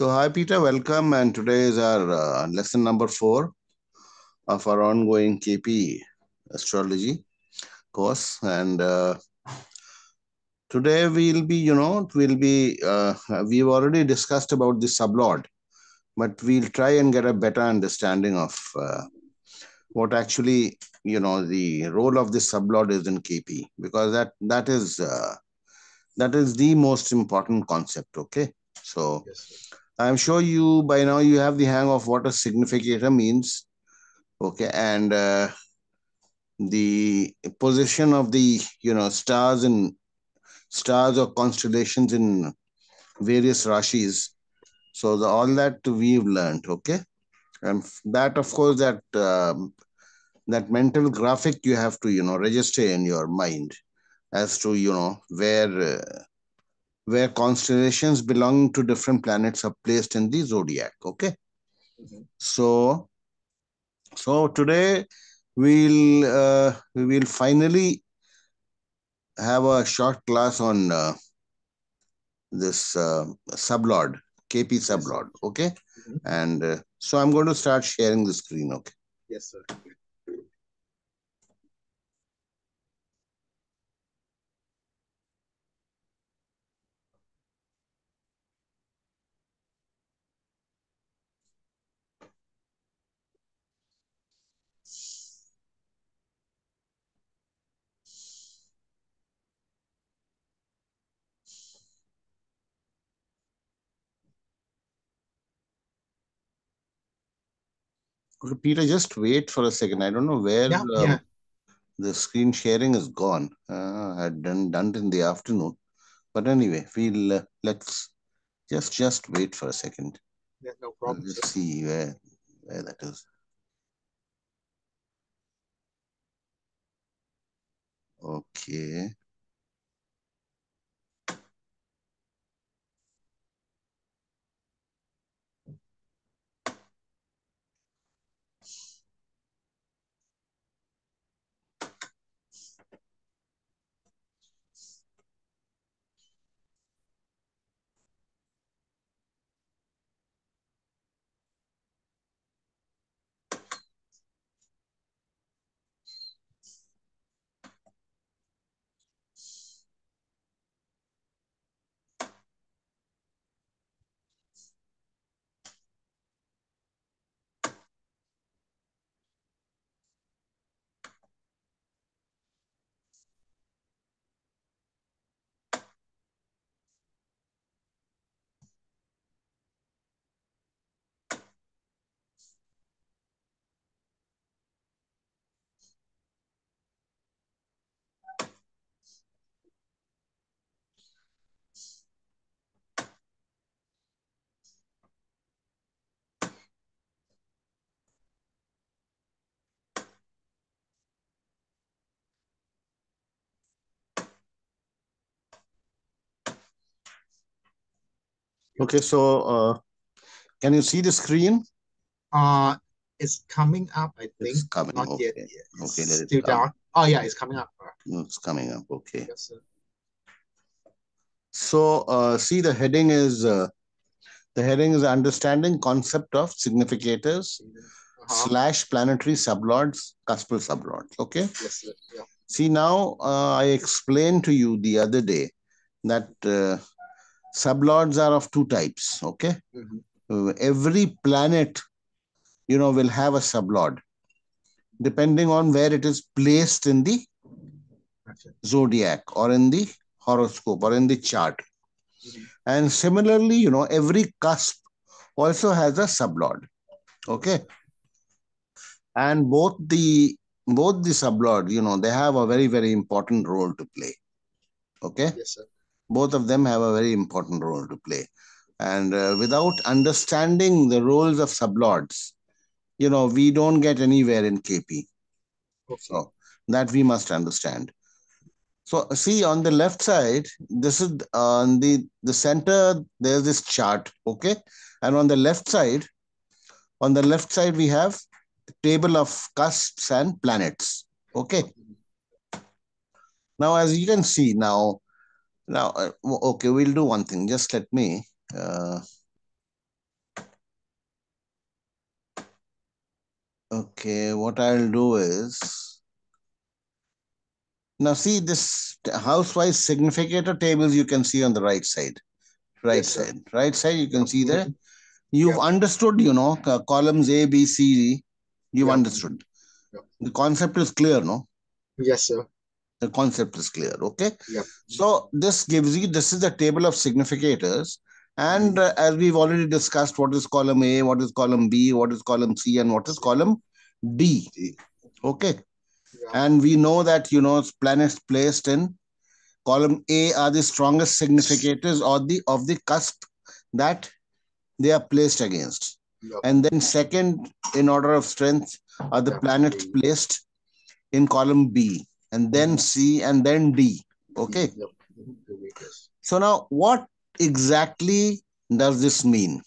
So, hi Peter, welcome. And today is our uh, lesson number four of our ongoing KP astrology course. And uh, today we'll be, you know, we'll be, uh, we've already discussed about the sublord, but we'll try and get a better understanding of uh, what actually, you know, the role of the sublord is in KP, because that that is uh, that is the most important concept. Okay, so. Yes, I'm sure you by now you have the hang of what a significator means. Okay, and uh, the position of the you know stars and stars or constellations in various rashis. So the, all that we've learned. Okay, and that of course that um, that mental graphic you have to you know register in your mind as to you know where. Uh, where constellations belonging to different planets are placed in the zodiac. Okay. Mhm. So, so today we'll uh, we will finally have a short class on uh, this uh, sublord, KP sublord. Okay. Mhm. And uh, so I'm going to start sharing the screen. Okay. Yes, sir. Peter, just wait for a second. I don't know where Yeah, uh, yeah. the screen sharing is gone. Uh, I had done done it in the afternoon, but anyway, we'll uh, let's just just wait for a second. Yeah, no problem, sir. see where where that is. Okay. Okay, so uh, can you see the screen? Uh, it's coming up, I think. It's coming. Not yet. Okay. yet. Okay, let still dark. Oh, yeah, it's coming up. Uh, No, It's coming up. Okay. Yes, sir. So uh, see the heading is uh, the heading is understanding concept of significators Uh-huh. slash planetary sublords, cuspal sublords. Okay. Yes, sir. Yeah. See now uh, I explained to you the other day that uh, sublords are of two types. Okay. Mhm. Uh, every planet, you know, will have a sublord depending on where it is placed in the zodiac or in the horoscope or in the chart. Mhm. And similarly, you know, every cusp also has a sublord. Okay. And both the both the sublord, you know, they have a very, very important role to play. Okay. Yes, sir. Both of them have a very important role to play. And uh, without understanding the roles of sublords, you know, we don't get anywhere in KP. Okay. So that we must understand. So see on the left side, this is on the the center. There's this chart, okay, and on the left side, on the left side we have table of cusps and planets. Okay. Now as you can see now, now, uh, okay, we'll do one thing. Just let me. Uh, okay, what I'll do is. Now, see this housewise significator tables you can see on the right side. Right yes, side. Sir. Right side, you can see there. You've yeah. understood, you know, columns A, B, C, D. You've yeah. understood. Yeah. The concept is clear, no? Yes, sir. The concept is clear, okay? So this gives you, this is the table of significators. And uh, as we've already discussed, what is column A, what is column B, what is column C, and what is column D. Okay. Yeah. And we know that, you know, planets placed in column A are the strongest significators or the of the cusp that they are placed against. Yeah. And then second in order of strength are the planets placed in column B, and then C, and then D. Okay. So now what exactly does this mean?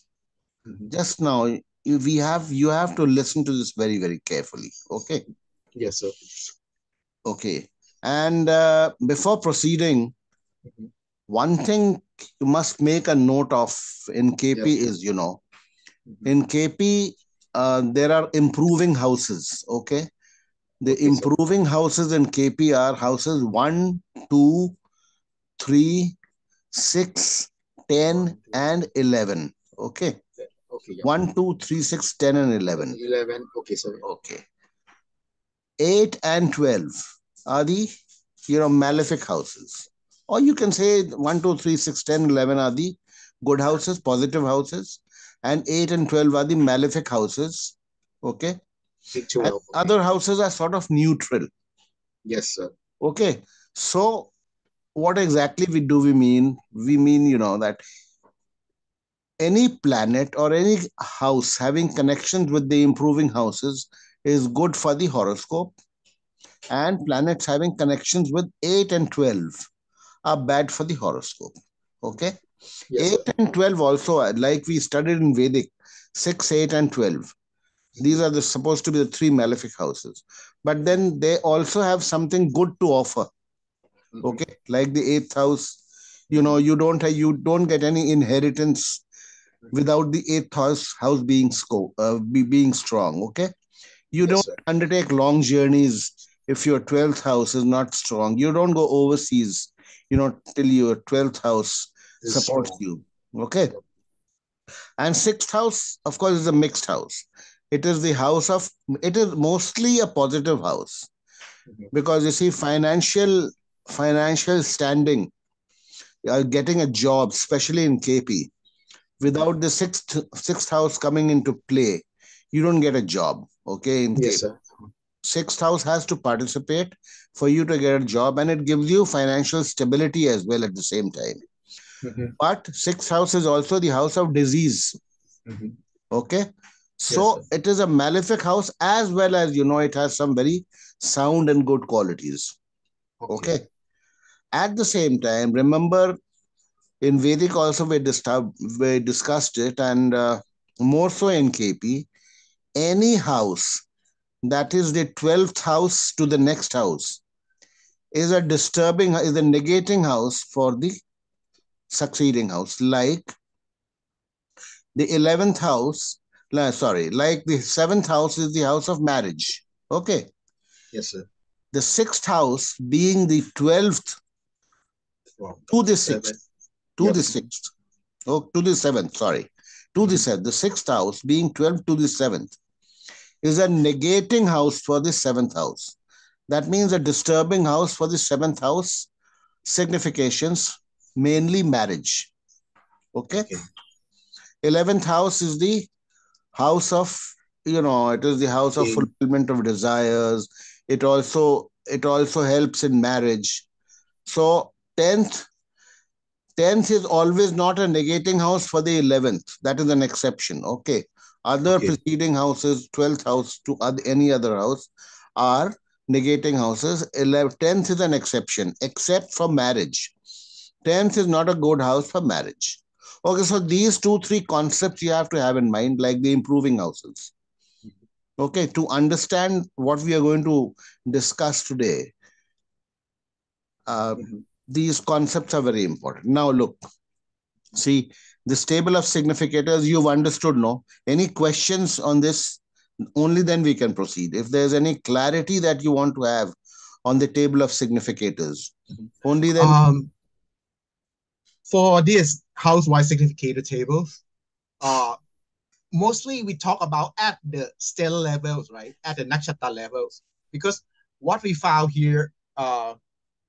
Mhm. Just now, we have you have to listen to this very, very carefully. Okay. Yes, sir. Okay. And uh, before proceeding, Mhm. one thing you must make a note of in KP Yes. is, you know, Mhm. in KP, uh, there are improving houses. Okay. The improving houses in KP are houses 1, 2, 3, 6, 10, and 11. Okay. Okay. Yeah. 1, 2, 3, 6, 10, and 11. Eleven. Okay, sir. Okay. 8 and 12 are the, you know, malefic houses. Or you can say 1, 2, 3, 6, 10, 11 are the good houses, positive houses. And 8 and 12 are the malefic houses. Okay. Eight, And twelve. Okay. other houses are sort of neutral. Yes, sir. Okay. So what exactly we do we mean? We mean, you know, that any planet or any house having connections with the improving houses is good for the horoscope. And planets having connections with 8 and 12 are bad for the horoscope. Okay. Yes, 8 sir. and 12 also, like we studied in Vedic, 6, 8, and 12. These are the supposed to be the three malefic houses. But then they also have something good to offer. Mhm. Okay. Like the eighth house, you know, you don't have, you don't get any inheritance without the eighth house house being sco- uh, be, being strong. Okay. You Yes, don't sir. undertake long journeys if your 12th house is not strong. You don't go overseas, you know, till your 12th house supports strong. you. Okay. And sixth house, of course, is a mixed house. It is the house of, it is mostly a positive house Mhm. because you see, financial financial standing, uh, getting a job, especially in KP, without the sixth sixth house coming into play, you don't get a job. Okay, in Yes, KP. sir. Sixth house has to participate for you to get a job, and it gives you financial stability as well at the same time. Mhm. But sixth house is also the house of disease. Mhm. Okay. So sir. it is a malefic house as well as, you know, it has some very sound and good qualities. Okay. At the same time, remember in Vedic also we, disturb, we discussed it, and uh, more so in KP, any house that is the 12th house to the next house is a disturbing, is a negating house for the succeeding house. Like the 11th house, sorry, like the 7th house is the house of marriage. Okay. Yes, sir. The 6th house being the 12th Wow. to the Seven. 6th. to Yep. the sixth. Oh, to the seventh, sorry. To the mm-hmm. seventh. The sixth house being 12 to the seventh is a negating house for the seventh house. That means a disturbing house for the seventh house significations, mainly marriage. Okay. Okay. 11th house is the house of, you know, it is the house of fulfillment of desires. It also, it also helps in marriage. So 10th 10th is always not a negating house for the 11th. That is an exception. Okay. Other Okay. preceding houses, 12th house to other, any other house, are negating houses. 11th, 10th is an exception, except for marriage. 10th is not a good house for marriage. Okay, so these two, three concepts you have to have in mind, like the improving houses. Okay, to understand what we are going to discuss today, uh, Mhm. these concepts are very important. Now, look, see this table of significators, you've understood, no? Any questions on this only then we can proceed. If there's any clarity that you want to have on the table of significators, Mhm. only then Um, for this house-wise significator tables, uh, mostly we talk about at the stellar levels, right? At the nakshatra levels, because what we found here, uh,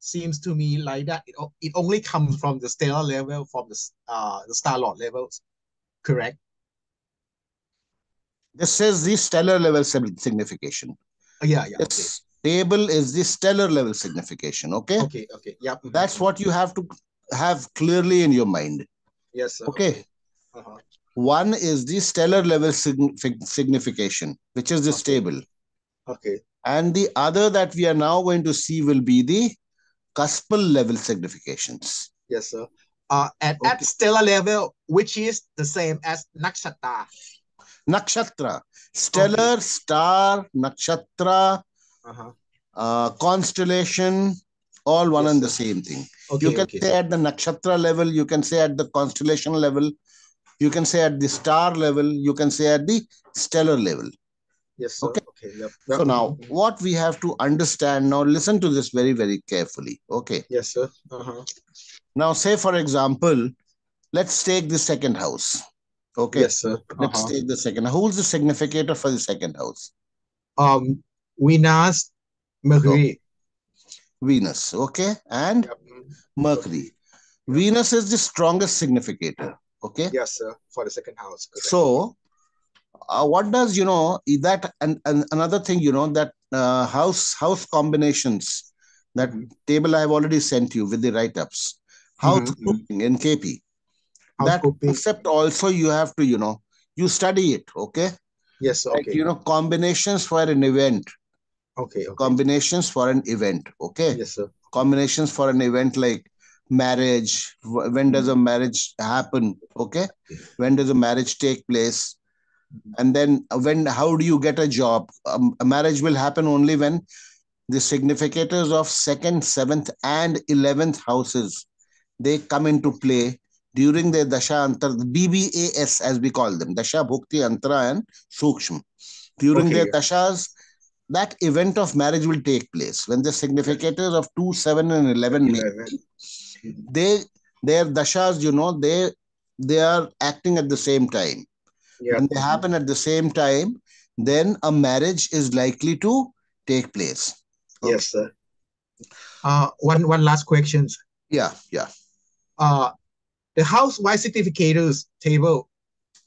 seems to me like that it, it only comes from the stellar level, from the uh the star lord levels, correct? this is the stellar level signification. Uh, yeah, yeah. This table is the stellar level signification. Okay. Okay, okay, okay. Yeah. mhm, That's what you have to have clearly in your mind. Yes, sir. Okay. Uh-huh. One is the stellar level signifi- signification, which is the Okay. table. Okay. And the other that we are now going to see will be the cuspal level significations. Yes, sir. Uh, at, Okay. at stellar level, which is the same as nakshatra. Nakshatra, stellar, star, nakshatra, Uh-huh. uh, constellation, all one Yes, and the same thing. Okay, you can okay. say at the nakshatra level, you can say at the constellation level, you can say at the star level, you can say at the stellar level. Yes, sir. Okay. Okay. Yep. So now, what we have to understand now, listen to this very, very carefully. Okay. Yes, sir. Uh-huh. Now, say for example, let's take the second house. Okay. Yes, sir. Let's Uh-huh. take the second. Who's the significator for the second house? Um, Venus, Mercury. Venus. Okay. And Yep. Mercury. Venus is the strongest significator. Okay. Yes, sir. For the second house. correct. So, uh, what does you know that and, and another thing you know that uh, house house combinations that Mhm. table I have already sent you with the write ups. House Mhm, mhm. grouping in KP. House that grouping. concept also you have to you know you study it. Okay, Yes, sir. like Okay. you know combinations for an event, Okay. Okay. combinations for an event. Okay, Yes, sir. Combinations for an event like marriage. When does a hmm. marriage happen? Okay, when does a marriage take place? Hmm. and then uh, when how do you get a job um, a marriage will happen only when the significators of second seventh and 11th houses they come into play during their dasha antar bbas as we call them dasha bhukti antara and sukshma during Okay, their yeah. dashas that event of marriage will take place when the significators of 2 7 and 11 meet they their dashas you know they they are acting at the same time Yeah. when they happen at the same time, then a marriage is likely to take place. Yes, sir. Uh, one one last question. Yeah, yeah. Uh, the house-wise significators table,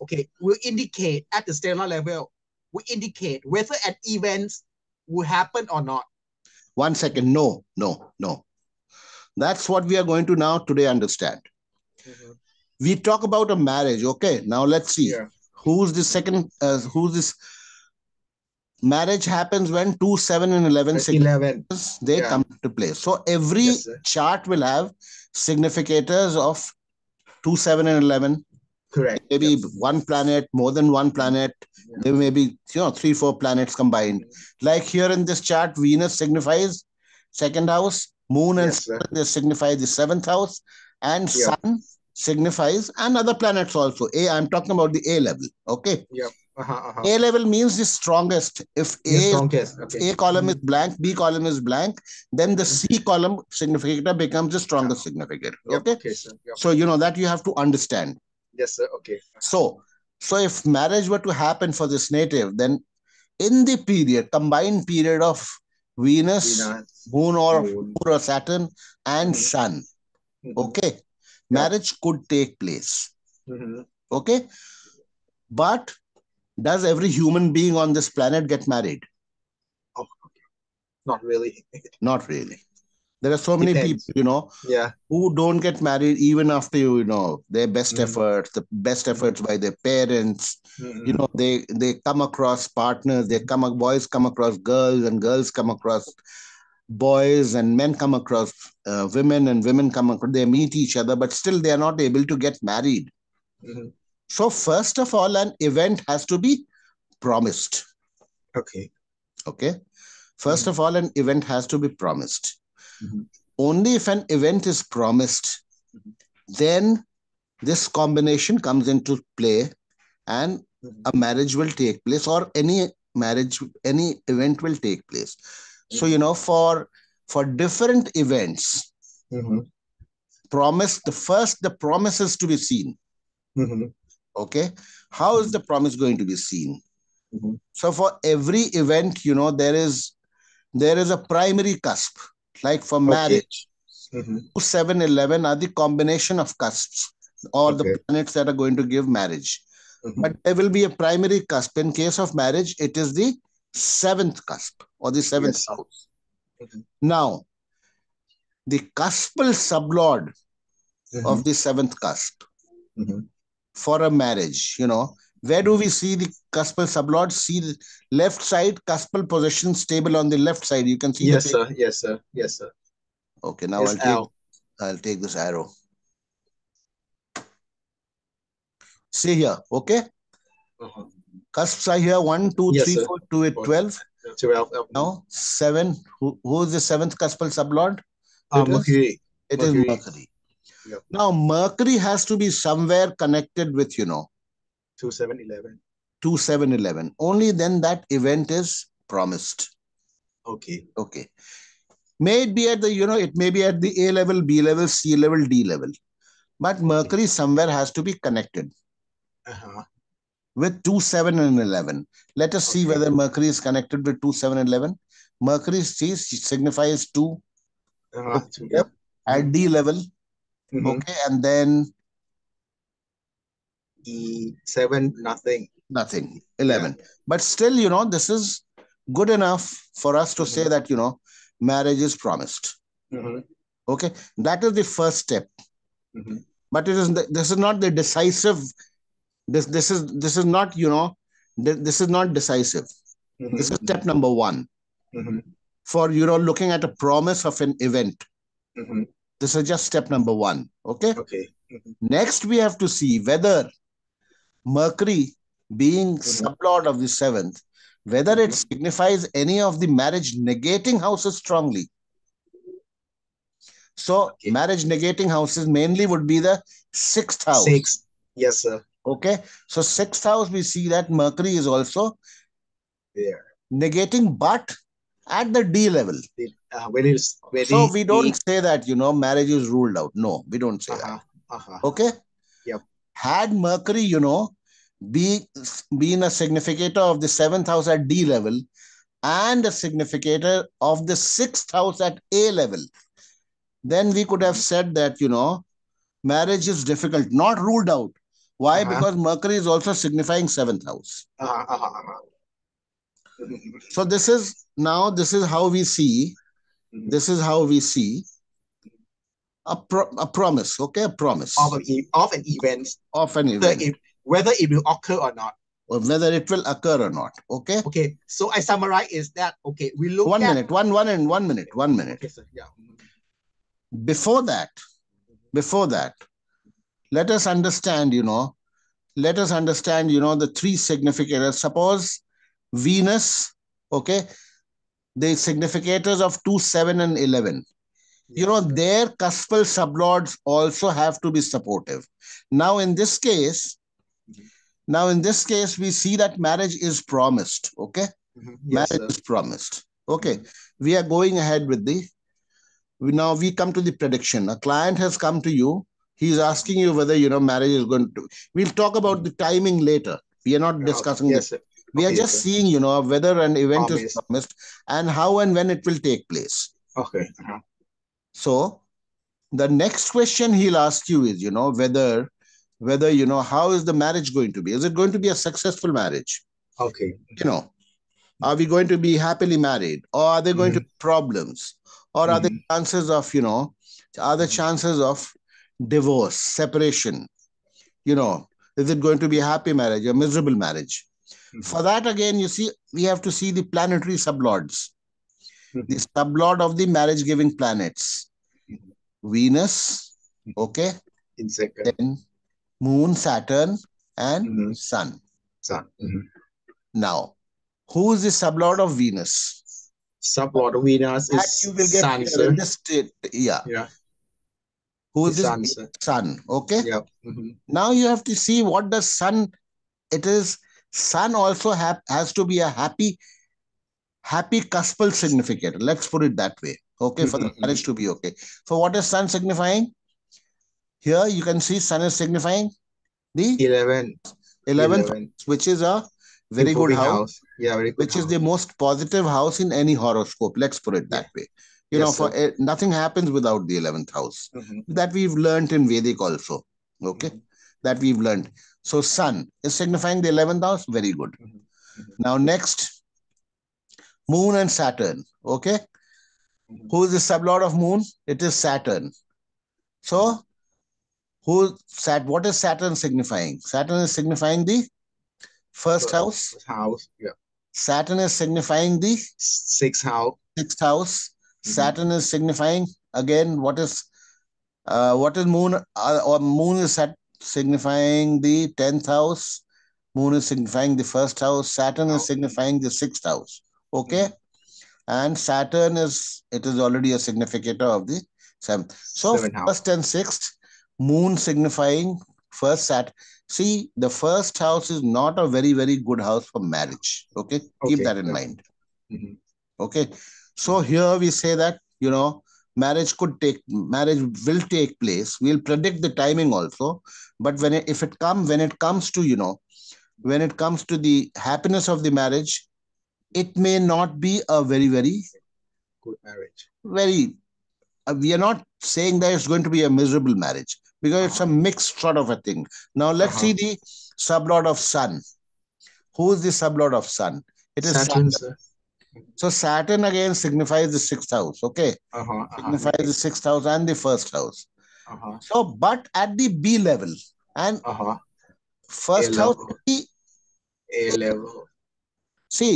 okay, will indicate at the stellar level, will indicate whether an event will happen or not. One second. No, no, no. That's what we are going to now today understand. We talk about a marriage. Okay, now let's see. Yeah. Who's the second? Uh, who's this? Marriage happens when 2, 7, and 11 Eleven. significators they Yeah. come to play. So every Yes, chart will have significators of 2, 7, and 11. Correct. maybe Yep. one planet, more than one planet. Yeah. There may be, you know, three, four planets combined. Like here in this chart, Venus signifies second house, Moon and Yes. They signify the seventh house, and Yeah. Sun signifies and other planets also. A, I'm talking about the A level. Okay. Uh-huh, uh-huh. A level means the strongest. If A The strongest. Okay. a column is blank, B column is blank, then the C column significator becomes the strongest significator. Okay. Okay. So you know that you have to understand. Yes, sir. Okay. So, so if marriage were to happen for this native, then in the period, combined period of Venus, Venus. Moon or, Moon. or Saturn and Mhm. Sun, Mhm. okay, marriage could take place. Mhm. Okay. But does every human being on this planet get married? Oh, okay. Not really. Not really. There are so many Depends. people, you know, Yeah. who don't get married even after you, you know, their best Mhm. efforts, the best efforts by their parents, Mhm. you know they they come across partners they come boys come across girls and girls come across boys and men come across uh, women and women come across they meet each other but still they are not able to get married Mhm. so first of all an event has to be promised Okay. okay 1st Mhm. of all an event has to be promised Mhm. only if an event is promised Mhm. then this combination comes into play and Mhm. a marriage will take place or any marriage, any event will take place. So, you know, for for different events, Mm-hmm. promise the first the promise is to be seen. Mm-hmm. Okay. How is the promise going to be seen? So for every event, you know, there is there is a primary cusp. Like for marriage, Mm-hmm. 7 11 are the combination of cusps or the planets that are going to give marriage. Mm-hmm. But there will be a primary cusp. In case of marriage, it is the seventh cusp or the seventh Yes. house. Mhm. Now, the cuspal sublord of the seventh cusp Mhm. for a marriage, you know, where do we see the cuspal sublord? See the left side, cuspal position stable on the left side. You can see Yes, sir. Yes, sir. Yes, sir. Okay, now Yes, I'll take. I'll take this arrow. See here, okay? Uh-huh. Cusps are here one, two, Yes, three, sir. four, two, eight, Four. 12. 12. uh, Now, seven. Who, who is the seventh cuspal sublord? uh, it is- Mercury. It is Mercury. Mercury. Yep. Now, Mercury has to be somewhere connected with, you know, 2, 7, 11. 2, 7, 11. Only then that event is promised. Okay. Okay. May it be at the, you know, it may be at the A level, B level, C level, D level. But Mercury somewhere has to be connected Uh-huh. with 2, 7, and 11. Let us see whether Mercury is connected with 2, 7, and 11. Mercury see, signifies 2 Uh-huh. Okay. Yep. at D level. Mhm. Okay. And then 7, nothing. nothing, 11. But still, you know, this is good enough for us to say Mhm. that, you know, marriage is promised. Mhm. Okay. That is the first step. Mhm. But it is the, this is not the decisive. This this is this is not, you know, th- this is not decisive. Mhm. This is step number one Mhm. for you know looking at a promise of an event. Mhm. This is just step number one. Okay. Okay. Next, we have to see whether Mercury, being Mhm. sublord of the seventh, whether it signifies any of the marriage negating houses strongly. So, Okay. marriage negating houses mainly would be the sixth house. 6. Yes, sir. Okay. So, sixth house, we see that Mercury is also There. negating, but at the D level. Uh, when it's when So, we don't say that, you know, marriage is ruled out. No, we don't say that. Uh-huh. Uh-huh. Okay. Yep. Had Mercury, you know, be been a significator of the seventh house at D level and a significator of the sixth house at A level, then we could have said that, you know, marriage is difficult, not ruled out. Why? Uh-huh. Because Mercury is also signifying seventh house. Uh-huh. Uh-huh. uh-huh. So this is now this is how we see. Mhm. This is how we see a, pro- a promise. Okay, a promise Of an, e- of an event, of an event, it, whether it will occur or not. or whether it will occur or not. Okay. Okay, so I summarize is that okay? We look one at minute one one and one minute one minute Okay, sir. Yeah. Before that before that let us understand you know let us understand you know the three significators suppose venus okay the significators of 2 7 and 11 you know their cuspal sublords also have to be supportive now in this case. Now in this case we see that marriage is promised okay Mhm. Yes, marriage sir. is promised. Okay, we are going ahead with the. We now we come to the prediction. A client has come to you. He's asking you whether you know marriage is going to. We'll talk about the timing later. We are not discussing yes, this. sir. We are okay, just sir. seeing you know whether an event is promised and how and when it will take place. Okay. uh-huh. So, the next question he'll ask you is you know whether whether you know how is the marriage going to be? Is it going to be a successful marriage? Okay. you know, are we going to be happily married or are there going to be problems or are there chances of, you know, are there chances of divorce, separation? You know, is it going to be a happy marriage, a miserable marriage? Mhm. For that, again, you see, we have to see the planetary sublords, Mhm. the sublord of the marriage giving planets. Venus, okay, In second. then Moon, Saturn, and Mhm. Sun. Sun. Mhm. Now, who is the sublord of Venus? Sublord of Venus That is you will get Sun, sir. state. Yeah. Yeah. Who is The? Sun, sir. Sun. Okay. Yep. Mhm. Now you have to see what the sun. It is Sun also have, has to be a happy, happy cuspal significator. Let's put it that way. Okay, for the Mhm, mhm. marriage to be okay. So what is sun signifying? Here you can see sun is signifying the 11. 11th, 11. which is a very good Improving house, Yeah, very good which is the most positive house in any horoscope. Let's put it that way. You know, for eh, nothing happens without the 11th house. Mhm, That we've learned in Vedic also. Okay, mhm, that we've learned. So sun is signifying the 11th house. Very good. mhm, mhm. Now next, moon and Saturn. Okay, Mhm. who is the sublord of moon? It is Saturn. So, who sat? What is Saturn signifying? Saturn is signifying the first First. house. House. Yeah. Saturn is signifying the Six house. sixth house. Mhm. Saturn is signifying again what is uh, what is moon? Uh, or moon is sat, signifying the tenth house. Moon is signifying the first house. Saturn is signifying the sixth house. Okay, and Saturn is it is already a significator of the seventh. So Seven house. first and sixth, moon signifying first sat. See, the first house is not a very, very good house for marriage. Okay, keep that in mind. Mhm. Okay, so here we say that you know marriage could take marriage will take place. We'll predict the timing also, but when it, if it come when it comes to you know when it comes to the happiness of the marriage, it may not be a very, very Good marriage. very uh, we are not saying that it's going to be a miserable marriage because it's a mixed sort of a thing now let's Uh-huh. see the sublord of sun who is the sublord of sun it is Saturn. saturn. so saturn again signifies the sixth house okay Uh-huh. Uh-huh. signifies the sixth house and the first house Uh-huh. so but at the b level and Uh-huh. first A house the- A level. see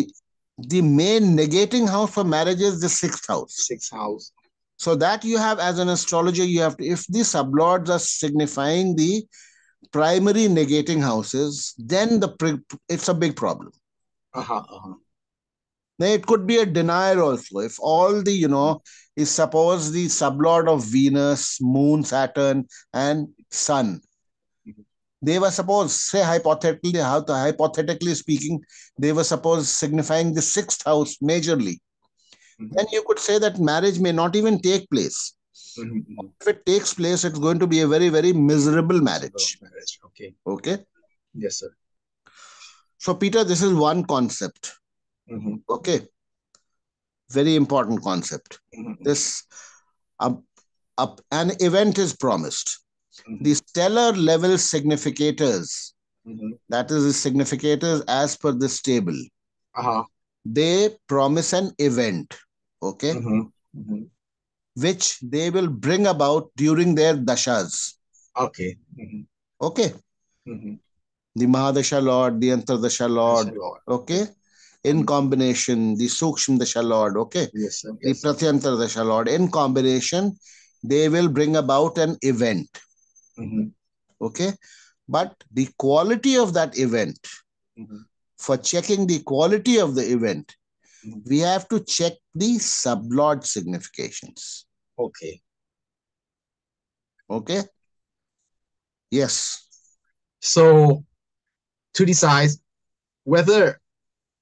the main negating house for marriage is the sixth house Sixth house. So that you have as an astrologer, you have to, if the sublords are signifying the primary negating houses, then the pre- it's a big problem. Uh-huh. Uh-huh. Now it could be a denier also. If all the, you know, is suppose the sublord of Venus, Moon, Saturn, and Sun, they were supposed, say hypothetically, how to hypothetically speaking, they were supposed signifying the sixth house majorly. Mhm. Then you could say that marriage may not even take place. Mhm, mhm. if it takes place, it's going to be a very, very miserable marriage. Marriage. Okay. Okay. Yes, sir. So, Peter, this is one concept. Mhm, Okay. Very important concept. mhm, This um, up, an event is promised. Mhm. The stellar level significators, mhm. that is, the significators as per this table, Uh-huh. they promise an event. Okay. Mhm, mhm. Which they will bring about during their dashas. Okay. Mhm, Okay. mhm. The Mahadasha Lord, the Antardasha Lord, Lord. okay in combination the sukshma dasha lord okay Yes, sir. the Yes, pratyantar dasha lord in combination they will bring about an event okay but the quality of that event mhm. for checking the quality of the event. We have to check the sublord significations Okay. okay yes So to decide whether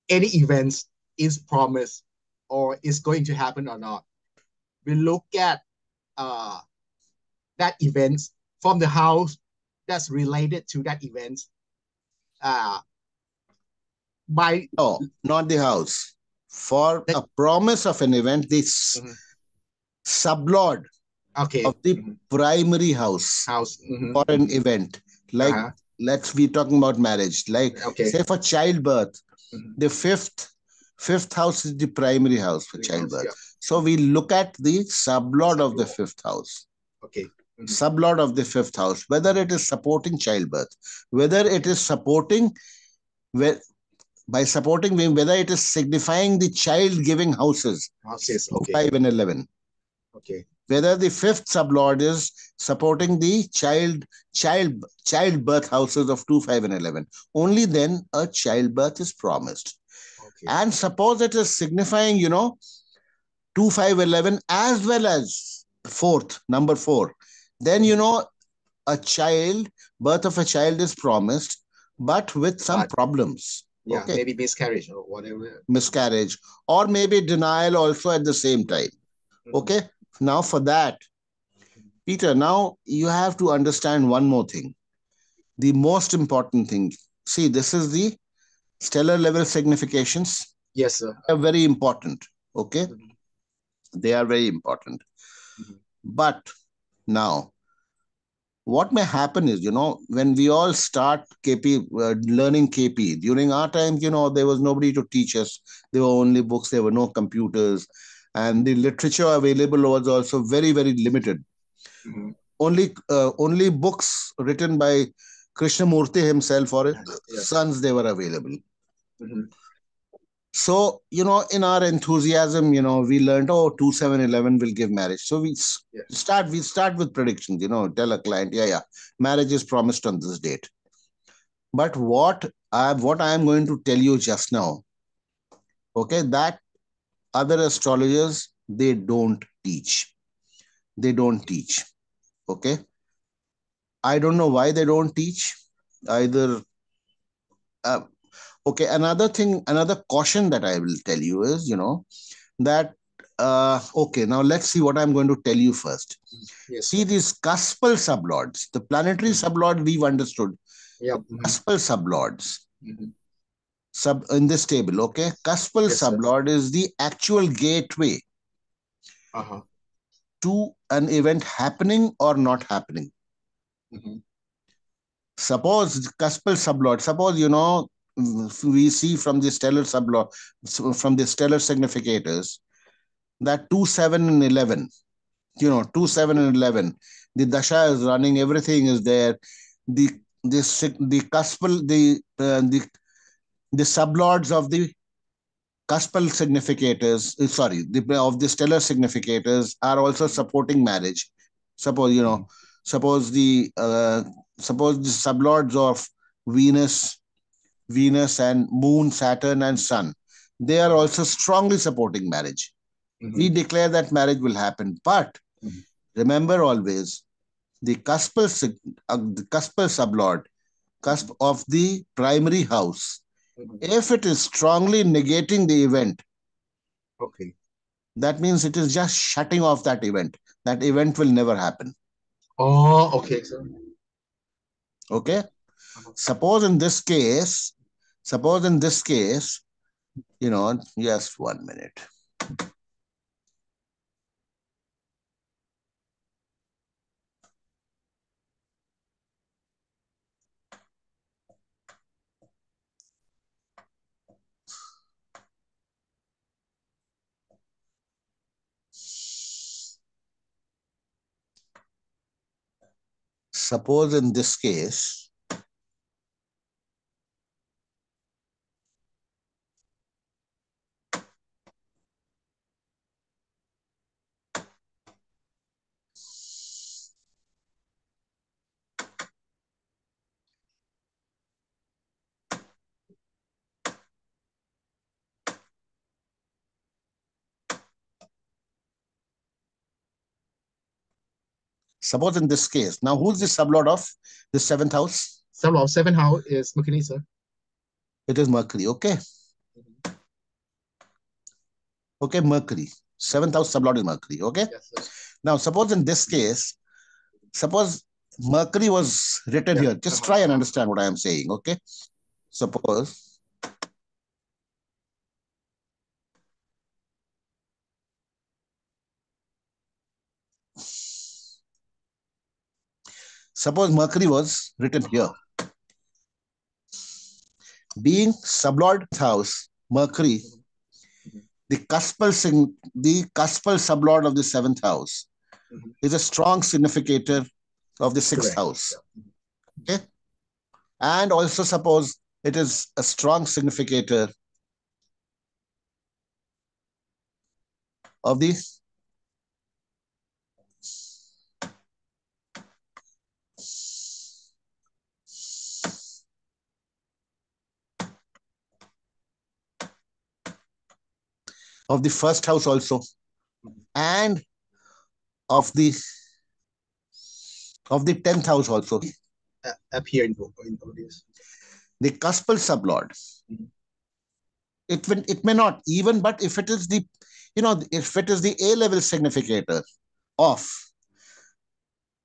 any event is promised or is going to happen or not, we look at uh, that event from the house that's related to that event. Uh, by no not the house for a promise of an event this Mhm. sublord okay. of the mhm, primary house house. Mhm, for an event. Like uh-huh, let's be talking about marriage. Like okay. say for childbirth Mhm. the fifth fifth house is the primary house for childbirth. yeah, so we look at the sublord of the fifth house. Okay. Mhm. sublord of the fifth house whether it is supporting childbirth whether it is supporting by supporting whether it is signifying the child giving houses. Houses okay. 5 and 11 okay. Whether the fifth sublord is supporting the child child childbirth houses of 2 5 and 11 only then a childbirth is promised. Okay. And suppose it is signifying you know 2 5 11 as well as fourth number 4 then you know a child birth of a child is promised but with some But- problems Yeah, okay. maybe miscarriage or whatever. Miscarriage, or maybe denial also at the same time. Mm-hmm. Okay. Now for that, Peter, now you have to understand one more thing. The most important thing. See, this is the stellar level significations. Yes, sir. They are very important. Okay. Mm-hmm. They are very important. Mm-hmm. But now, what may happen is, you know, when we all start KP, uh, learning KP, during our time, you know, there was nobody to teach us. There were only books, there were no computers, and the literature available was also very, very limited. Mm-hmm. Only, uh, only books written by Krishnamurti himself or his sons, they were available. Mm-hmm. So, you know, in our enthusiasm, you know, we learned, oh, 2711 will give marriage. So we yeah. start, we start with predictions, you know, tell a client, yeah, yeah, marriage is promised on this date. But what I what I am going to tell you just now, okay, that other astrologers, they don't teach. They don't teach. Okay. I don't know why they don't teach. Either uh, Okay, another thing, another caution that I will tell you is, you know, that uh, okay, now let's see what I'm going to tell you first. Yes. See these cuspal sublords, the planetary mm-hmm. sublord we've understood. Yeah. Mm-hmm. Cuspal sublords. Mm-hmm. Sub in this table, okay? Cuspal yes, sublord sir. is the actual gateway uh-huh. to an event happening or not happening. Mm-hmm. Suppose cuspal sublord, suppose you know we see from the stellar sublord, from the stellar significators, that 2, 7, and 11, you know, 2, 7, and 11, the dasha is running, everything is there. The the the cuspal, the uh, the the sublords of the cuspal significators, uh, sorry, the of the stellar significators are also supporting marriage. Suppose you know, suppose the uh, suppose the sublords of Venus, Venus and Moon, Saturn, and Sun, they are also strongly supporting marriage. Mm-hmm. We declare that marriage will happen. But mm-hmm. remember always the cuspal, uh, the cuspal sublord, cusp of the primary house, mm-hmm. if it is strongly negating the event, okay, that means it is just shutting off that event. That event will never happen. Oh, okay, sir. Okay. Uh-huh. Suppose in this case, Suppose in this case, you know, just one minute. Suppose in this case, Suppose in this case, now who's the sublord of the seventh house? Sublord of seventh house is Mercury, sir. It is Mercury, okay. Mm-hmm. Okay, Mercury. Seventh house sublord is Mercury, okay? Yes, sir. Now, suppose in this case, suppose Mercury was written yeah. here. Just try and understand what I am saying, okay? Suppose Suppose Mercury was written here. Being sublord house, Mercury, the cuspal, the cuspal sublord of the seventh house, is a strong significator of the sixth Correct. house. Okay? And also suppose it is a strong significator of the of the first house also and of the of the 10th house also uh, appear in, in this the cuspal sublord. Mm-hmm. It will, it may not even, but if it is the, you know, if it is the A level significator of,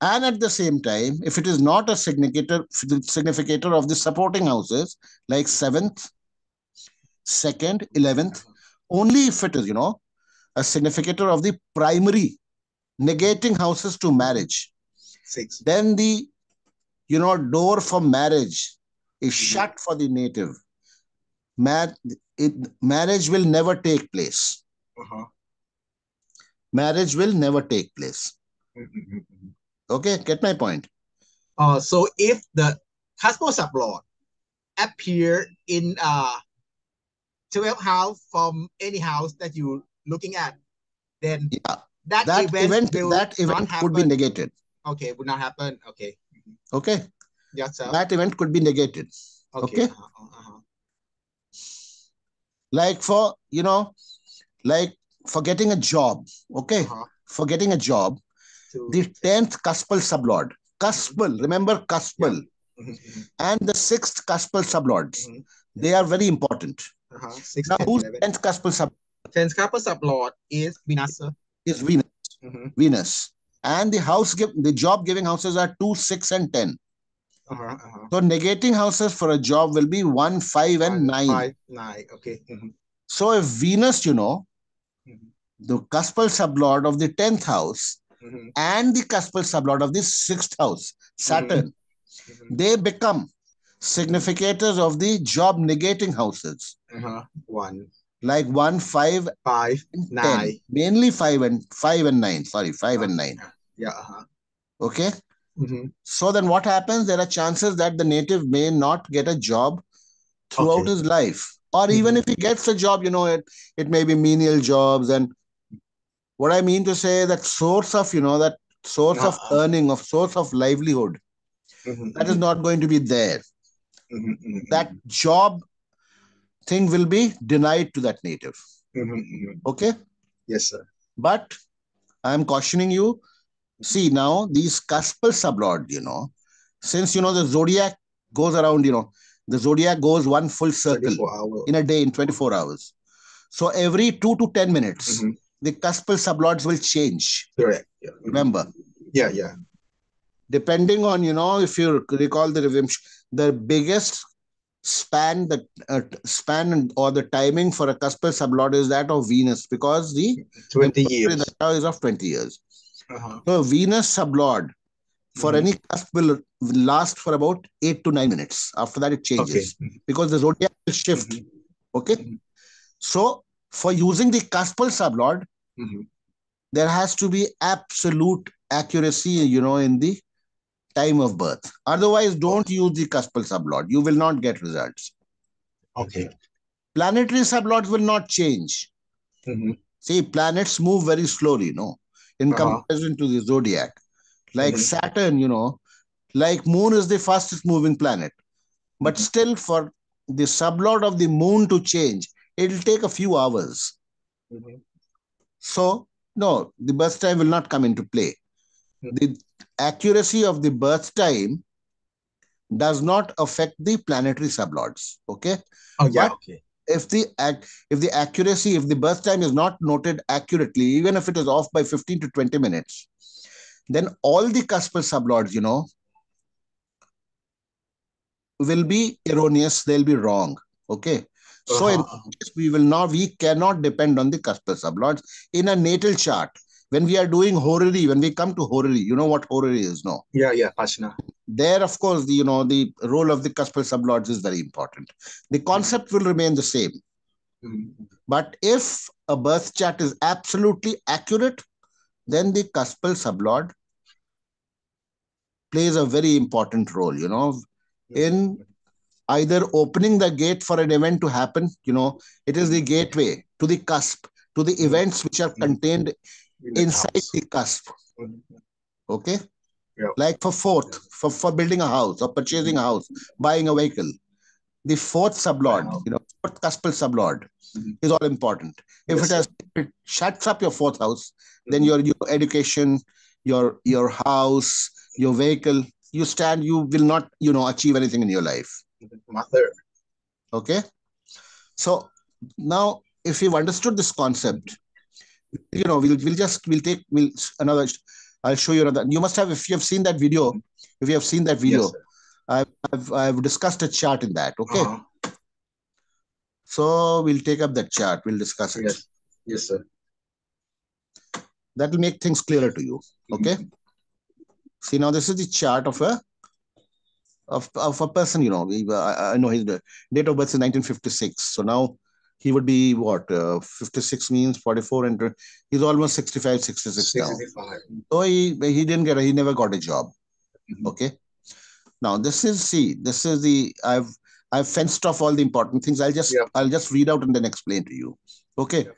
and at the same time, if it is not a significator, significator of the supporting houses like seventh, second, eleventh, only if it is, you know, a significator of the primary negating houses to marriage. Six. Then the, you know, door for marriage is shut for the native. Mar- it, marriage will never take place. Uh-huh. Marriage will never take place. Mm-hmm. Okay, get my point. Uh, so if the cuspal sublord appear in uh 12 house from any house that you're looking at, then yeah. that, that event, event that event could be negated. Okay, would not happen. Okay. Okay. Yes, sir. That event could be negated. Okay. okay? Uh-huh, uh-huh. Like for, you know, like for getting a job, okay? Uh-huh. For getting a job, the 10th cuspal sublord, cuspal, mm-hmm. remember cuspal, yeah. Mm-hmm, and the sixth cuspal sublords, mm-hmm. They are very important. Uh-huh. Six, now, who's 10th cuspal sub? 10th cuspal sublord is Venus. Is Venus. Mm-hmm. Venus. And the house give the job giving houses are 2, 6, and 10. Uh-huh, uh-huh. So negating houses for a job will be 1, 5, and 9. 5, 9, okay. Mm-hmm. So if Venus, you know, mm-hmm. the cuspal sublord of the 10th house mm-hmm. and the cuspal sublord of the 6th house, Saturn, mm-hmm. Mm-hmm. they become significators of the job negating houses. Uh-huh. 1. Like 1, 5, 5 9. 10. Mainly 5 and 5 and 9. Sorry, 5 uh-huh. and 9. Yeah. Uh-huh. Okay. Mm-hmm. So then what happens? There are chances that the native may not get a job throughout okay. his life. Or mm-hmm. even if he gets a job, you know, it, it may be menial jobs. And what I mean to say that source of, you know, that source uh-huh. of earning, of source of livelihood, mm-hmm. that is not going to be there. Mm-hmm. Mm-hmm. That job thing will be denied to that native. Mm-hmm. Okay? Yes, sir. But I'm cautioning you See, now these cuspal sublord, you know, since, you know, the zodiac goes around, you know, the zodiac goes one full circle in a day in 24 hours. So every two to 10 minutes, mm-hmm. the cuspal sublords will change. Correct. Yeah. Remember? Yeah, yeah. Depending on, you know, if you recall the the biggest span the uh, span or the timing for a cuspal sublord is that of Venus because the 20 years is of 20 years. Uh-huh. So Venus sublord for mm-hmm. any cusp will last for about eight to nine minutes. After that, it changes okay. because the zodiac will shift. Mm-hmm. Okay. Mm-hmm. So for using the cuspal sublord, mm-hmm. there has to be absolute accuracy, you know, in the time of birth. Otherwise, don't use the cuspal sublord. You will not get results. Okay. Planetary sublords will not change. Mm-hmm. See, planets move very slowly, no? in uh-huh. comparison to the zodiac. Like mm-hmm. Saturn, you know, like Moon is the fastest moving planet. But mm-hmm. still, for the sublord of the Moon to change, it'll take a few hours. Mm-hmm. So, no, the birth time will not come into play. Mm-hmm. The accuracy of the birth time does not affect the planetary sublords. Okay. Oh, yeah. But okay if the if the accuracy if the birth time is not noted accurately even if it is off by 15 to 20 minutes then all the cuspal sublords you know will be erroneous they'll be wrong okay so in, uh-huh. we will not we cannot depend on the cuspal sublords in a natal chart when we are doing horary, when we come to horary, you know what horary is, no? Yeah, yeah, Ashna. There, of course, the, you know, the role of the cuspal sublords is very important. The concept will remain the same. Mm-hmm. But if a birth chart is absolutely accurate, then the cuspal sublord plays a very important role, you know, mm-hmm. in either opening the gate for an event to happen, you know, it is the gateway to the cusp, to the mm-hmm. events which are mm-hmm. contained inside house. the cusp. Okay? Like for fourth, for, for building a house or purchasing a house, buying a vehicle. The fourth sublord, wow. you know, fourth cuspal sublord mm-hmm. is all important. If yes. it has it shuts up your fourth house, mm-hmm. then your your education, your your house, your vehicle, you stand, you will not, you know, achieve anything in your life. Mother. Okay. So now if you've understood this concept, you know, we'll we'll just we'll take we'll another I'll show you another. You must have if you have seen that video, if you have seen that video, Yes. I've, I've I've discussed a chart in that. Okay. Uh-huh. So we'll take up that chart, we'll discuss it. Yes. Yes, sir. That will make things clearer to you. Okay. See now this is the chart of a of, of a person, you know. we- I, I know his date of birth is 1956. So now he would be what? Uh, 56 means 44 and he's almost 65, 66 now. So he he didn't get a, he never got a job. Mhm. Okay. Now this is see, this is the I've I've fenced off all the important things. I'll just Yeah. I'll just read out and then explain to you. Okay. Yeah.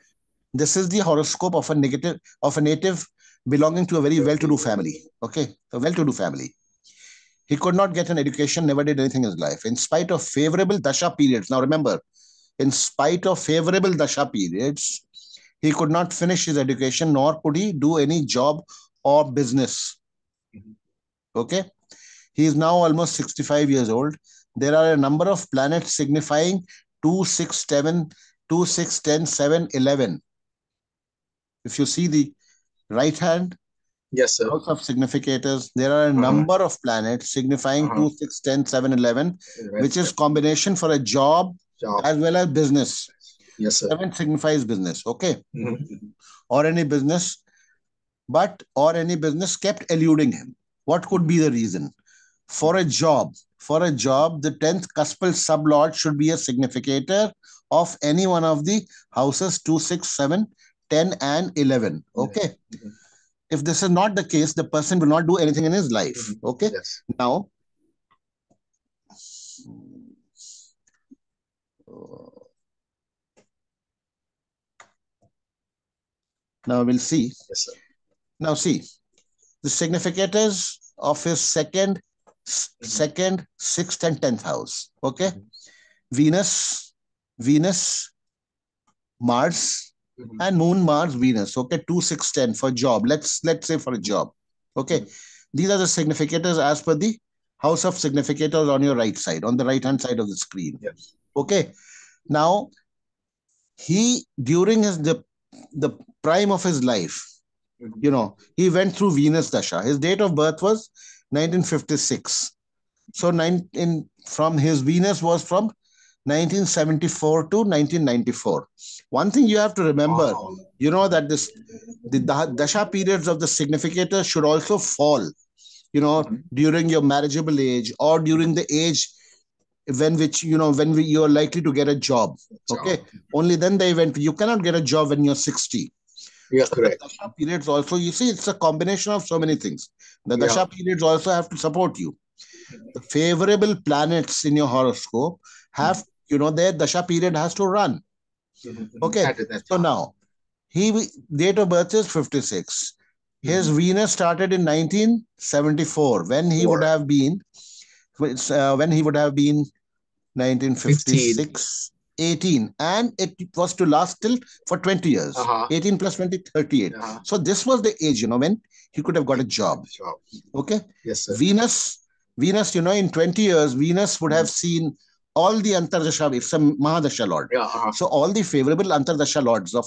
This is the horoscope of a negative of a native belonging to a very well-to-do family. Okay, a well-to-do family. He could not get an education, never did anything in his life, in spite of favorable dasha periods. Now remember, in spite of favorable dasha periods, he could not finish his education, nor could he do any job or business. Okay. He is now almost 65 years old. There are a number of planets signifying 2, 6, 7, 2, 6, 10, 7, 11. If you see the right hand Yes, sir. house of significators, there are a Uh-huh. number of planets signifying Uh-huh. 2, 6, 10, 7, 11, Right. which is combination for a job Job. as well as business. Yes, sir. 7 signifies business. Okay. Mhm. or any business, but or any business kept eluding him. What could be the reason? For a job, for a job, the 10th cuspal sublord should be a significator of any one of the houses 2, 6, 7, 10, and 11. Okay. Mhm. If this is not the case, the person will not do anything in his life. Mhm. Okay. Yes. Now, now we'll see. Yes, sir. Now see, the significators of his second, second, sixth, and tenth house. Okay, Mhm. Venus, Venus, Mars, Mhm. and Moon, Mars, Venus. Okay, two, six, ten for job. Let's let's say for a job. Okay, these are the significators as per the house of significators on your right side, on the right hand side of the screen. Yes. Okay, now he during his the the prime of his life Mhm. you know, he went through Venus Dasha. His date of birth was 1956. So nine in from his Venus was from 1974 to 1994. One thing you have to remember, Wow. you know, that this the Dasha periods of the significator should also fall, you know, Mhm. during your marriageable age or during the age when which you know when we, you're likely to get a job. Okay. Job. Only then they went you cannot get a job when you're 60. Yeah, So the correct. Dasha periods also, you see, it's a combination of so many things. The Yeah. Dasha periods also have to support you. The favorable planets in your horoscope have, you know, their Dasha period has to run. Mhm. Okay, that So now, he date of birth is 56. His Venus started in 1974 when he would have been, uh, when he would have been 1956, 18, and it was to last till for 20 years. Uh-huh. 18 plus 20, 38. Uh-huh. So this was the age, you know, when he could have got a job. Job. Okay. Yes, sir. Venus, Venus, you know, in 20 years, Venus would have seen all the Antardasha, it's a Mahadasha Lord. Yeah. Uh-huh. So all the favorable Antardasha Lords of,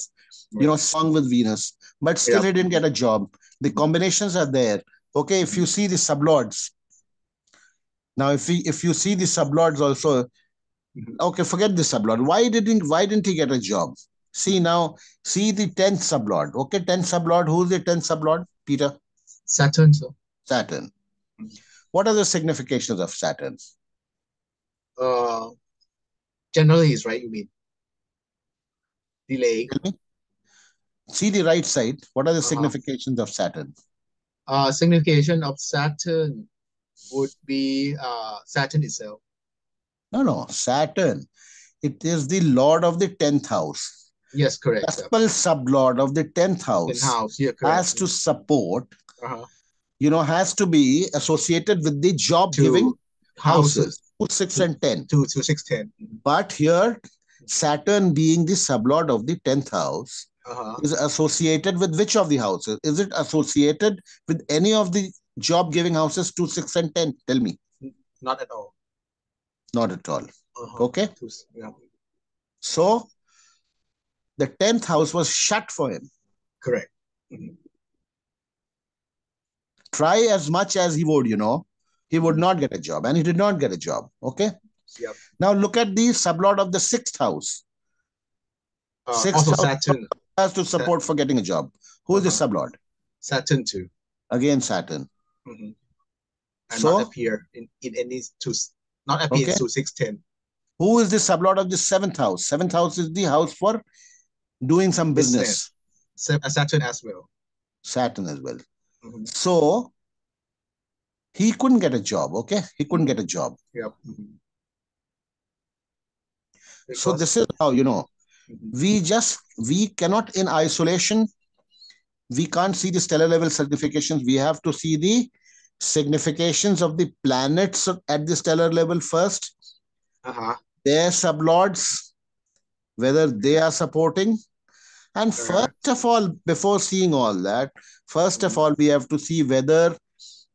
you know, song with Venus, but still Yeah. he didn't get a job. The combinations are there. Okay, if you see the sublords, now if we if you see the sublords also. Okay, forget the sublord. Why didn't why didn't he get a job? See now, see the tenth sublord. Okay, tenth sublord. Who's the tenth sublord? Peter. Saturn, sir. Saturn. What are the significations of Saturn? Uh, generally is right, you mean? Delay. See the right side. What are the Uh-huh. significations of Saturn? Uh, signification of Saturn would be uh, Saturn itself. No, no. Saturn. It is the lord of the tenth house. Yes, correct. Cuspal sublord of the tenth In house house, yeah, correct. has to support, uh-huh. you know, has to be associated with the job-giving houses, houses, two, six, and ten. two to six ten. But here, Saturn being the sublord of the tenth house Uh-huh. is associated with which of the houses? Is it associated with any of the job giving houses two, six, and ten? Tell me. Not at all. Not at all. Uh-huh. Okay. Yeah, So the 10th house was shut for him. correct. Mhm. Try as much as he would, you know, he would not get a job and he did not get a job. Okay. Yep. Now look at the sublord of the sixth house. Uh, Sixth house. Saturn, Has to support for getting a job. Who is the Uh-huh. sublord? Saturn too. Again, Saturn. Mhm. And So- not appear in, in any two, not Okay. six ten. Who is the sublord of the seventh house? Seventh house is the house for doing some business. Sa- uh, Saturn as well. Saturn as well. Mhm. So he couldn't get a job. Okay. He couldn't get a job. Yep. Mhm. So this is how, you know, Mhm. we just, we cannot in isolation, we can't see the stellar level certifications. We have to see the significations of the planets at the stellar level first, Uh-huh. their sublords, whether they are supporting. And Correct. first of all, before seeing all that, first of all, we have to see whether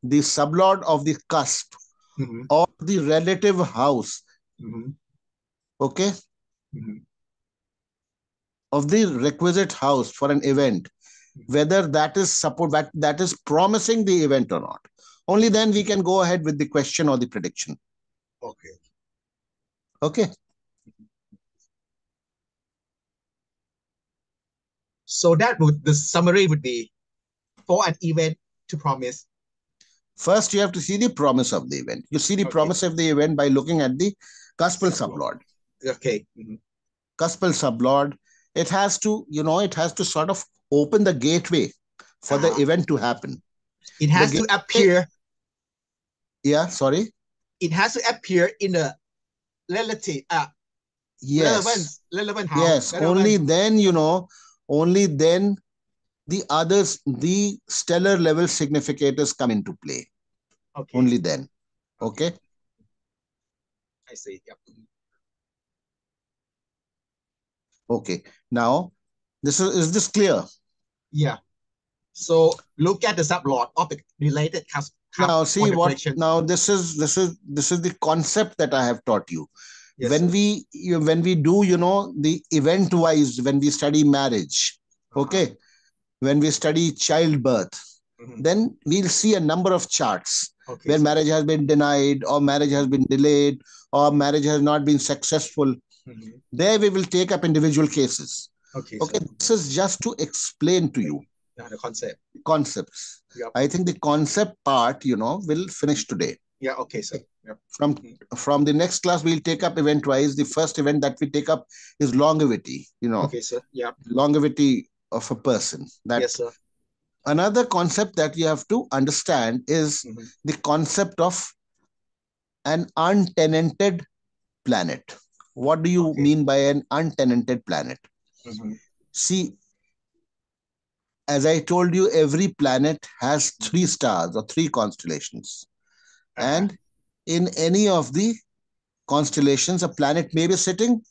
the sublord of the cusp Mhm. or the relative house, Mhm. okay, Mhm. of the requisite house for an event, whether that is support that, that is promising the event or not. Only then we can go ahead with the question or the prediction. Okay. Okay. So that would the summary would be for an event to promise. First, you have to see the promise of the event. You see the Okay. promise of the event by looking at the Cuspal Sublord. Okay. Mhm. Cuspal sublord, it has to, you know, it has to sort of open the gateway for the Ah. event to happen. It has The to appear. Yeah, sorry. It has to appear in a relative, uh, Yes. relevant, relevant house. Yes, relevant- only then, you know, only then the others, the stellar level significators come into play. Okay. Only then. Okay. I see. Yep. Okay. Now, this is, is this clear? Yeah. So look at the sublord of the related. Now, see what, now this is, this is, this is the concept that I have taught you. Yes, when sir. we, you- when we do, you know, the event wise, when we study marriage, Uh-huh. okay, when we study childbirth, Mhm. then we'll see a number of charts. Okay. where sir. marriage has been denied or marriage has been delayed or marriage has not been successful Mhm. there we will take up individual cases Okay. okay sir. this is just to explain to you Yeah, the concept. concepts Yep. i think the concept part you know will finish today Yeah. Okay, sir. Yep. from from the next class we'll take up event wise the first event that we take up is longevity you know Okay, sir. Yeah. longevity of a person that Yes, sir. another concept that you have to understand is Mhm. the concept of an untenanted planet. What do you Okay. mean by an untenanted planet? Mhm. See, as I told you, every planet has three stars or three constellations. And in any of the constellations, a planet may be sitting,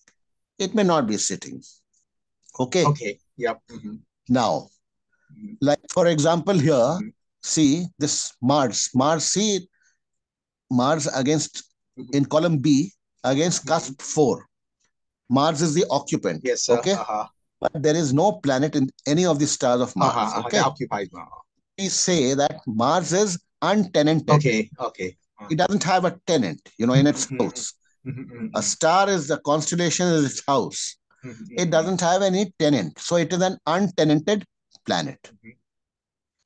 it may not be sitting. Okay. Okay. Yep. Mhm. Now, Mhm. like for example, here, Mhm. see this Mars. Mars, see Mars against Mhm. in column B against Mhm. cusp 4. Mars is the occupant. Yes, sir. Okay. Uh-huh. But there is no planet in any of the stars of Mars. Uh-huh. uh-huh. Okay. Occupies now. We say that Mars is untenanted. Okay. Okay. Uh, It doesn't have a tenant, you know, in its Mhm. house. mhm, mhm, A star is the constellation is its house. It doesn't have any tenant. So it is an untenanted planet.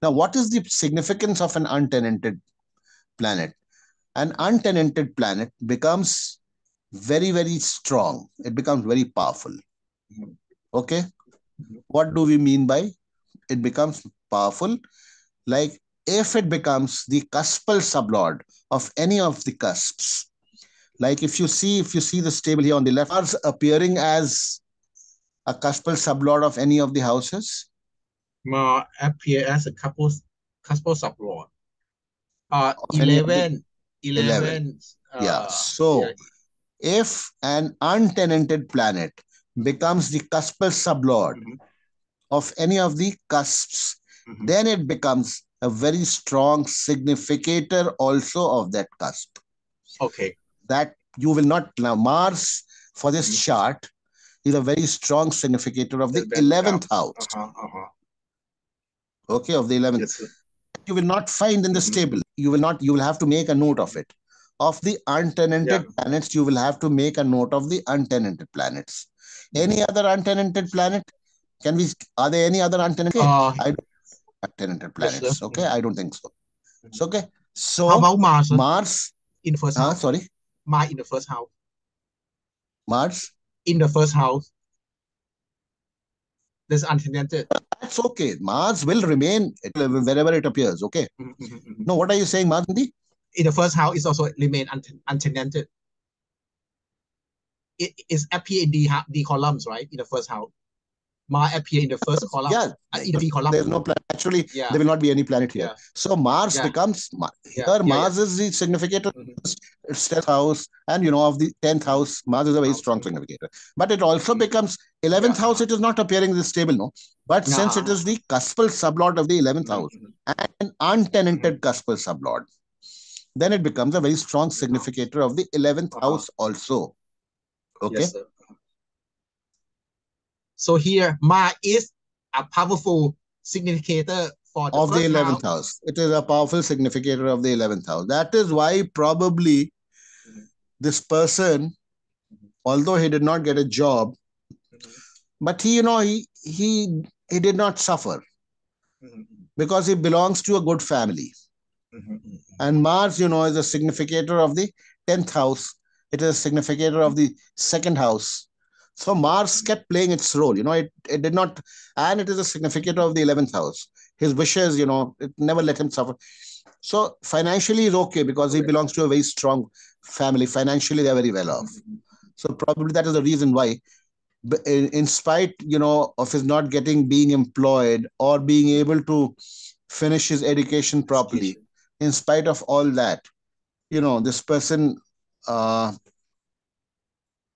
Now, what is the significance of an untenanted planet? An untenanted planet becomes very, very strong. It becomes very powerful. Okay. What do we mean by it becomes powerful? Like if it becomes the cuspal sublord of any of the cusps, like if you see, if you see this table here on the left, Mars appearing as a cuspal sublord of any of the houses. Ma appear as a couple couple sublord. Uh, Of any of the- 11, 11, Yeah. uh, So yeah, if an untenanted planet becomes the cuspal sublord mhm, of any of the cusps, mhm. then it becomes a very strong significator also of that cusp. Okay. That you will not now Mars for this Mhm. chart is a very strong significator of the 11th house. Uh-huh, uh-huh. Okay, of the 11th. Yes. You will not find in this Mhm. table. You will not, you will have to make a note of it. Of the untenanted planets, you will have to make a note of the untenanted planets. Any other untenanted planet? Can we, are there any other untenanted, Uh, untenanted yes, sir. planets? Okay, Mhm. I don't think so. So, okay. how about Mars? Mars, in first house. sorry, Mars in the first house. Mars. In the first house. There's untenanted. That's okay. Mars will remain wherever it appears. Okay. Mhm, mhm, mhm. No, what are you saying, Mars? In the first house, it's also remain unten- untenanted. It is appear in the the columns, right? In the first house. Mars appear in the first column. Yeah. uh, in the column. There's no planet. Actually, Yeah. there will not be any planet here. Yeah. So Mars Yeah. becomes here. Mars is the significator. It's tenth house, and you know of the tenth house. Mars is a very strong significator. But it also Mhm. becomes eleventh house. It is not appearing in this table, no. But since it is the cuspal sublord of the eleventh Mhm, house mhm. and untenanted cuspal sublord, then it becomes a very strong significator of the 11th Uh-huh. house also. Okay. Yes, sir. So here, Ma is a powerful significator for the of the first 11th house. house. It is a powerful significator of the 11th house. That is why probably Mhm. this person, Mhm. although he did not get a job, Mhm, but he, you know, he he he did not suffer because he belongs to a good family. And Mars, you know, is a significator of the 10th house. It is a significator of the second house. So Mars kept playing its role, you know, it, it did not, and it is a significator of the 11th house. His wishes, you know, it never let him suffer. So financially is okay because he belongs to a very strong family. Financially, they're very well off. So probably that is the reason why, in spite, you know, of his not getting being employed or being able to finish his education properly, in spite of all that, you know, this person, uh,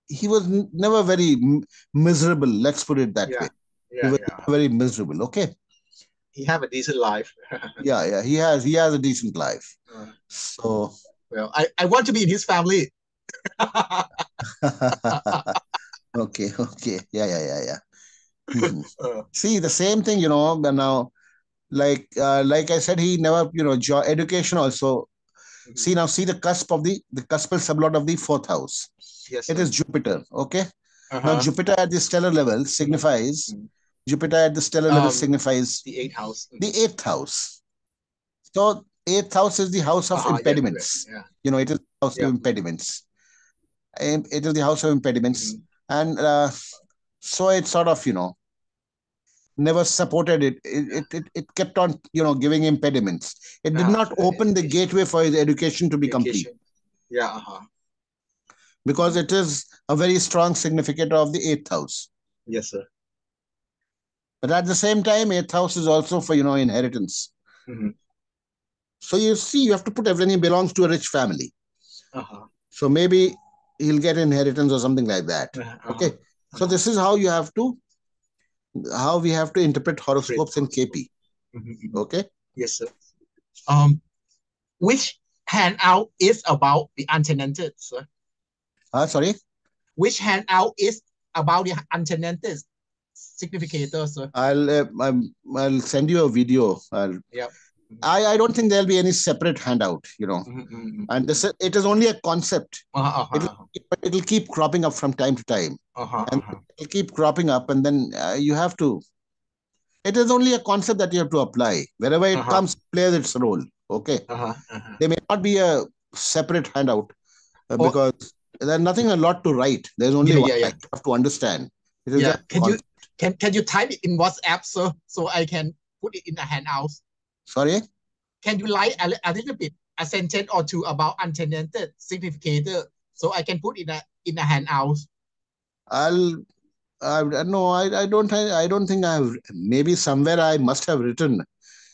he was never very m- miserable. Let's put it that Yeah. way. Yeah, was- yeah. Very miserable. Okay. He have a decent life. Yeah, yeah. He has he has a decent life. Uh, So well, I, I want to be in his family. okay, okay. Yeah, yeah, yeah, yeah. Mhm. Uh, See, the same thing, you know, but now, like uh, like I said, he never, you know, jo- education also. See now, see the cusp of the the cuspal sublord of the fourth house. yes, It sir. is Jupiter. Okay. Now, Uh-huh. Jupiter at the stellar level signifies Mhm. Jupiter at the stellar level Um, signifies the eighth house. the eighth house. So eighth house is the house of yeah, impediments. Yeah. You know, it is house Yeah. of impediments. It is the house of impediments, Mhm. and uh, so it sort of you know never supported it. It, it it it kept on you know giving impediments. It did Ah, not open the gateway for his education to be complete Yeah. Uh-huh. because it is a very strong significator of the eighth house. Yes, sir. But at the same time, eighth house is also for you know inheritance. Mhm. So you see, you have to put everything belongs to a rich family. Uh-huh. So maybe he'll get inheritance or something like that. Uh-huh. Okay. So this is how you have to, how we have to interpret horoscopes in. KP. Mhm, mhm. Okay. Yes, sir. Um, which handout is about the untenanted, sir? Ah, sorry. Which handout is about the untenanted significator, sir? I'll uh, I'm- I'll send you a video. I'll, Yep. I I don't think there'll be any separate handout. You know, Mhm, mhm, mhm. and this it is only a concept. Uh-huh, uh-huh, It'll, it'll keep cropping up from time to time. uh-huh, and- uh-huh. It'll keep cropping up, and then uh, you have to. It is only a concept that you have to apply. Wherever it Uh-huh. comes, plays its role. Okay. Uh-huh, uh-huh. There may not be a separate handout uh, Oh. because there's nothing a lot to write. There's only Yeah, one yeah, yeah. you have to understand. Yeah. Can you can can you type it in WhatsApp, sir, so I can put it in the handout? Sorry? Can you write a, a little bit, a sentence or two about untenanted significator, so I can put in a in a handout? I'll I no, I, I don't I, I don't think I have maybe somewhere I must have written.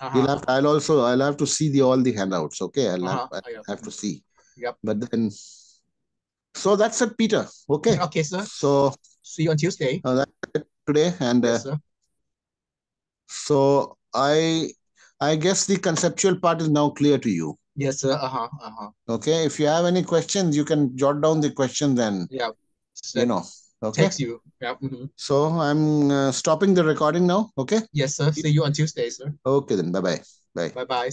Uh-huh. You'll have I'll also I'll have to see the all the handouts. Okay. I'll Uh-huh. have, I'll have to see. Yep. But then so that's it, Peter. Okay. Okay, sir. So See you on Tuesday. uh, today. And uh, Yes, sir. so I I guess the conceptual part is now clear to you. Yes, sir. Uh-huh. Uh-huh. Okay. If you have any questions, you can jot down the questions then. Yeah. you know. Okay. Text you. Yeah. mhm. So I'm uh, stopping the recording now. Okay. Yes, sir. See you on Tuesday, sir. Okay then. Bye bye. Bye. Bye bye.